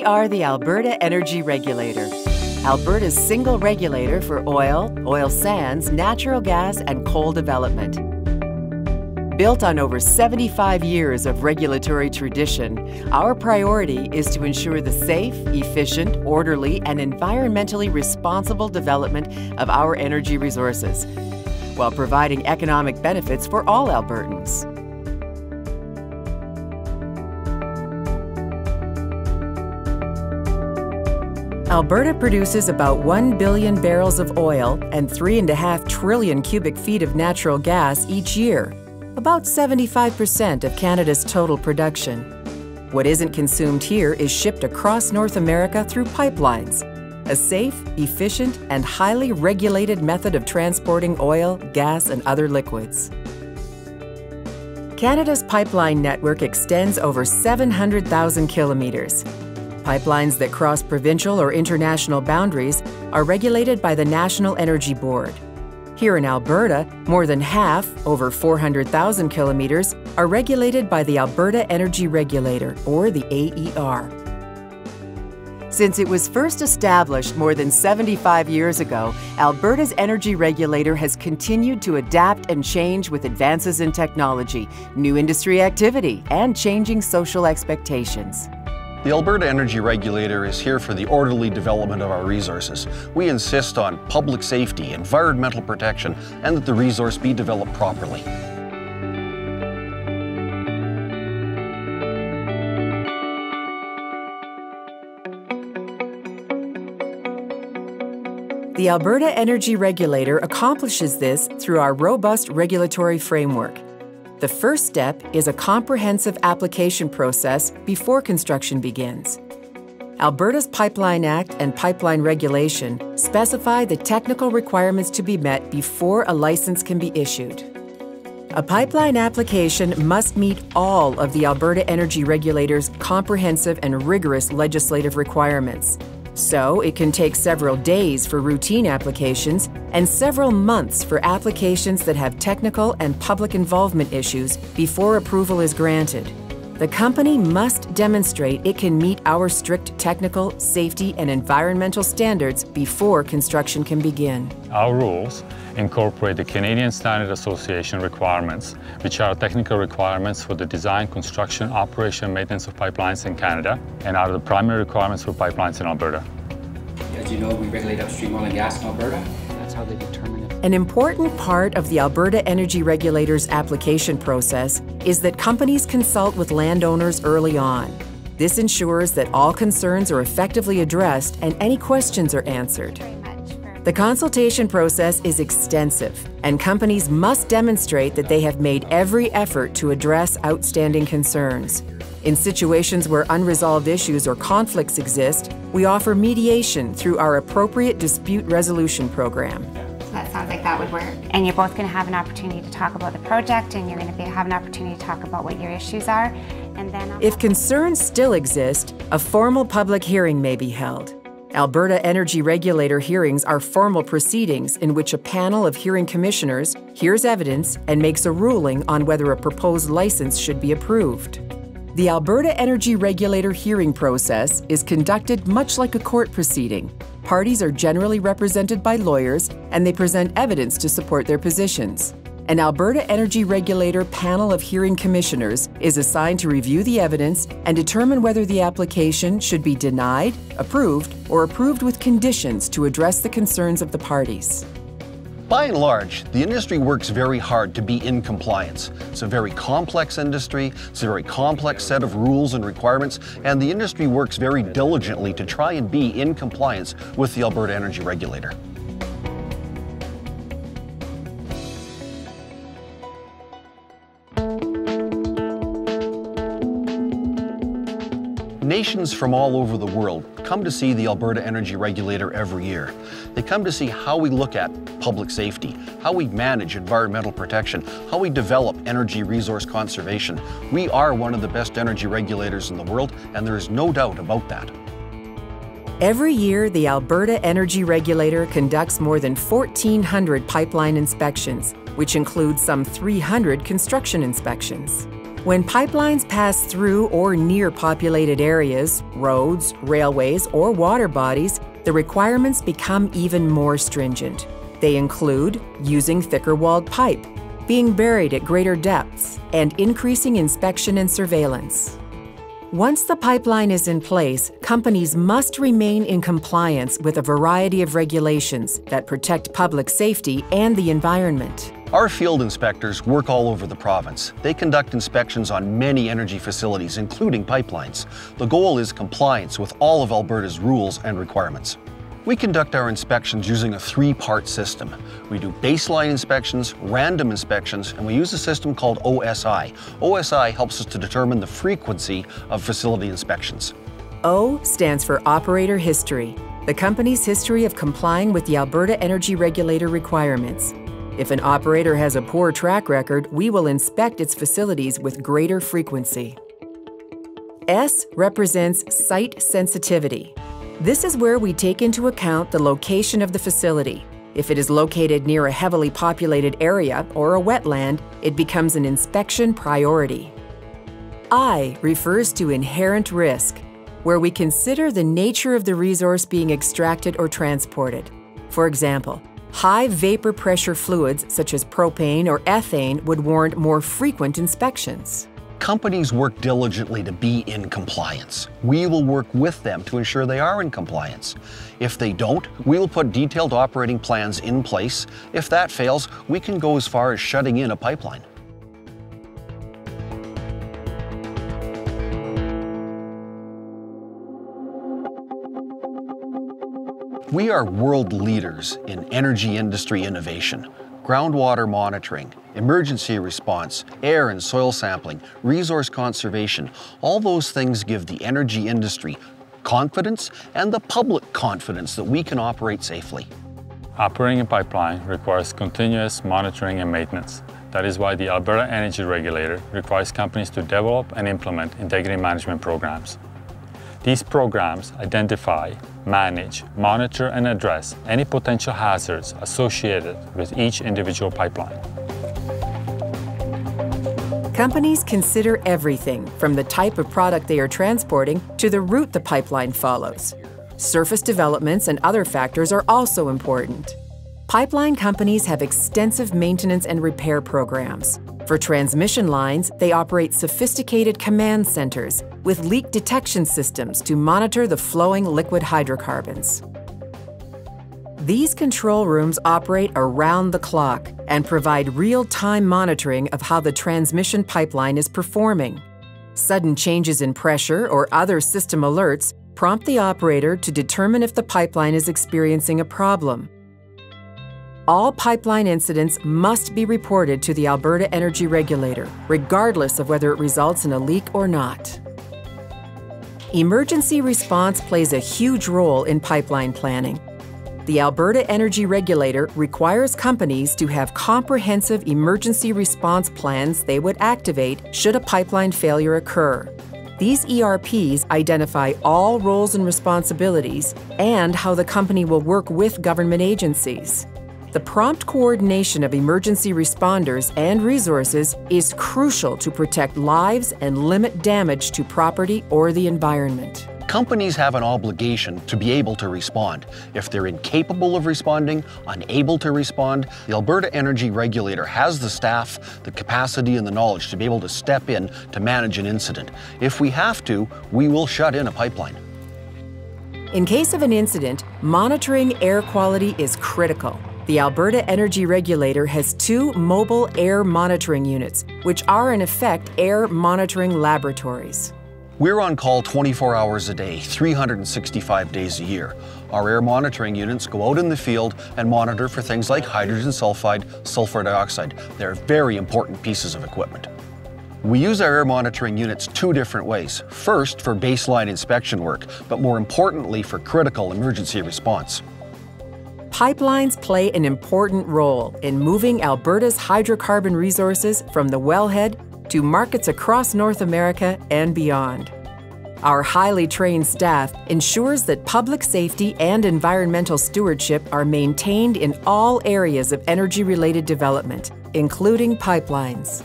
We are the Alberta Energy Regulator, Alberta's single regulator for oil, oil sands, natural gas, and coal development. Built on over 75 years of regulatory tradition, our priority is to ensure the safe, efficient, orderly, and environmentally responsible development of our energy resources, while providing economic benefits for all Albertans. Alberta produces about 1 billion barrels of oil and 3.5 trillion cubic feet of natural gas each year, about 75% of Canada's total production. What isn't consumed here is shipped across North America through pipelines, a safe, efficient, and highly regulated method of transporting oil, gas, and other liquids. Canada's pipeline network extends over 700,000 kilometres, Pipelines that cross provincial or international boundaries are regulated by the National Energy Board. Here in Alberta, more than half, over 400,000 kilometres, are regulated by the Alberta Energy Regulator, or the AER. Since it was first established more than 75 years ago, Alberta's energy regulator has continued to adapt and change with advances in technology, new industry activity, and changing social expectations. The Alberta Energy Regulator is here for the orderly development of our resources. We insist on public safety, environmental protection, and that the resource be developed properly. The Alberta Energy Regulator accomplishes this through our robust regulatory framework. The first step is a comprehensive application process before construction begins. Alberta's Pipeline Act and pipeline regulation specify the technical requirements to be met before a license can be issued. A pipeline application must meet all of the Alberta Energy Regulator's comprehensive and rigorous legislative requirements, so it can take several days for routine applications and several months for applications that have technical and public involvement issues before approval is granted. The company must demonstrate it can meet our strict technical, safety, and environmental standards before construction can begin. Our rules incorporate the Canadian Standard Association requirements, which are technical requirements for the design, construction, operation, and maintenance of pipelines in Canada, and are the primary requirements for pipelines in Alberta. As you know, we regulate upstream oil and gas in Alberta. That's how they determine it. An important part of the Alberta Energy Regulator's application process is that companies consult with landowners early on. This ensures that all concerns are effectively addressed and any questions are answered. The consultation process is extensive, and companies must demonstrate that they have made every effort to address outstanding concerns. In situations where unresolved issues or conflicts exist, we offer mediation through our appropriate dispute resolution program. That sounds like that would work. And you're both going to have an opportunity to talk about the project and you're going to have an opportunity to talk about what your issues are. And then If concerns still exist, a formal public hearing may be held. Alberta Energy Regulator hearings are formal proceedings in which a panel of hearing commissioners hears evidence and makes a ruling on whether a proposed license should be approved. The Alberta Energy Regulator hearing process is conducted much like a court proceeding. Parties are generally represented by lawyers and they present evidence to support their positions. An Alberta Energy Regulator panel of hearing commissioners is assigned to review the evidence and determine whether the application should be denied, approved, or approved with conditions to address the concerns of the parties. By and large, the industry works very hard to be in compliance. It's a very complex industry, it's a very complex set of rules and requirements, and the industry works very diligently to try and be in compliance with the Alberta Energy Regulator. Nations from all over the world come to see the Alberta Energy Regulator every year. They come to see how we look at public safety, how we manage environmental protection, how we develop energy resource conservation. We are one of the best energy regulators in the world, and there is no doubt about that. Every year, the Alberta Energy Regulator conducts more than 1,400 pipeline inspections, which includes some 300 construction inspections. When pipelines pass through or near populated areas, roads, railways, or water bodies, the requirements become even more stringent. They include using thicker walled pipe, being buried at greater depths, and increasing inspection and surveillance. Once the pipeline is in place, companies must remain in compliance with a variety of regulations that protect public safety and the environment. Our field inspectors work all over the province. They conduct inspections on many energy facilities, including pipelines. The goal is compliance with all of Alberta's rules and requirements. We conduct our inspections using a three-part system. We do baseline inspections, random inspections, and we use a system called OSI. OSI helps us to determine the frequency of facility inspections. O stands for Operator History, the company's history of complying with the Alberta Energy Regulator requirements. If an operator has a poor track record, we will inspect its facilities with greater frequency. S represents site sensitivity. This is where we take into account the location of the facility. If it is located near a heavily populated area or a wetland, it becomes an inspection priority. I refers to inherent risk, where we consider the nature of the resource being extracted or transported. For example, high vapor pressure fluids such as propane or ethane would warrant more frequent inspections. Companies work diligently to be in compliance. We will work with them to ensure they are in compliance. If they don't, we will put detailed operating plans in place. If that fails, we can go as far as shutting in a pipeline. We are world leaders in energy industry innovation groundwater monitoring, emergency response, air and soil sampling, resource conservation, all those things give the energy industry confidence and the public confidence that we can operate safely. Operating a pipeline requires continuous monitoring and maintenance. That is why the Alberta Energy Regulator requires companies to develop and implement integrity management programs. These programs identify, manage, monitor, and address any potential hazards associated with each individual pipeline. Companies consider everything from the type of product they are transporting to the route the pipeline follows. Surface developments and other factors are also important. Pipeline companies have extensive maintenance and repair programs. For transmission lines, they operate sophisticated command centers with leak detection systems to monitor the flowing liquid hydrocarbons. These control rooms operate around the clock and provide real-time monitoring of how the transmission pipeline is performing. Sudden changes in pressure or other system alerts prompt the operator to determine if the pipeline is experiencing a problem all pipeline incidents must be reported to the Alberta Energy Regulator, regardless of whether it results in a leak or not. Emergency response plays a huge role in pipeline planning. The Alberta Energy Regulator requires companies to have comprehensive emergency response plans they would activate should a pipeline failure occur. These ERPs identify all roles and responsibilities and how the company will work with government agencies. The prompt coordination of emergency responders and resources is crucial to protect lives and limit damage to property or the environment. Companies have an obligation to be able to respond. If they're incapable of responding, unable to respond, the Alberta Energy Regulator has the staff, the capacity, and the knowledge to be able to step in to manage an incident. If we have to, we will shut in a pipeline. In case of an incident, monitoring air quality is critical. The Alberta Energy Regulator has two mobile air monitoring units, which are in effect air monitoring laboratories. We're on call 24 hours a day, 365 days a year. Our air monitoring units go out in the field and monitor for things like hydrogen sulfide, sulfur dioxide. They're very important pieces of equipment. We use our air monitoring units two different ways. First, for baseline inspection work, but more importantly for critical emergency response. Pipelines play an important role in moving Alberta's hydrocarbon resources from the wellhead to markets across North America and beyond. Our highly trained staff ensures that public safety and environmental stewardship are maintained in all areas of energy related development, including pipelines.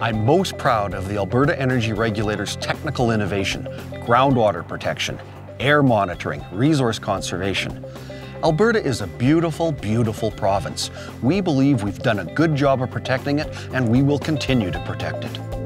I'm most proud of the Alberta Energy Regulator's technical innovation, groundwater protection, air monitoring, resource conservation. Alberta is a beautiful, beautiful province. We believe we've done a good job of protecting it and we will continue to protect it.